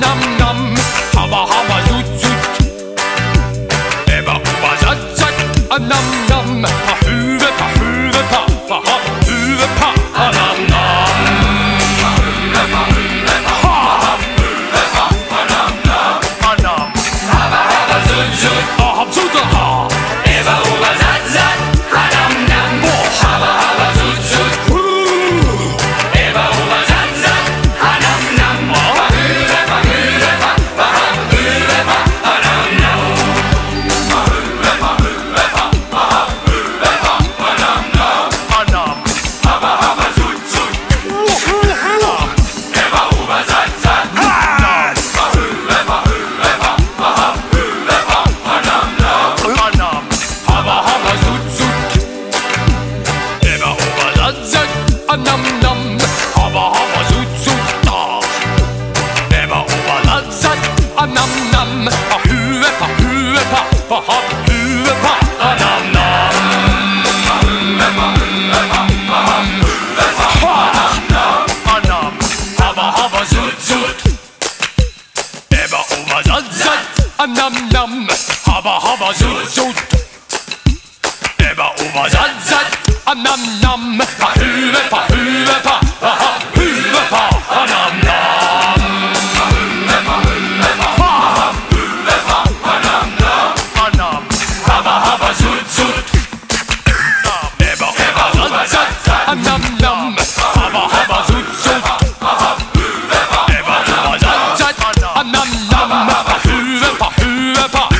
Nam nam, hava hava zut zut. Ebba ubba zat zat nam, num num Pa huve pa huve pa Pa huve pa hopper nam nam Hopper hopper süd süd da Never over landsat a nam nam. A hüve pa hüve pa pa hop hüve pa a nam nam. Nam nam, hava hava zut zut, never over zat zat. anam-nam Pa huve pa huve pa, pa, pa anam-nam Pa huvudet, pa huve pa, pa, pa pa anam-nam Anam Hava, hava, sut, zut Eva, eva, hubba, sat, Anam-nam Hava, hava, sut, sut Eva, hubba, zut, sat Anam-nam Pa huve pa huve pa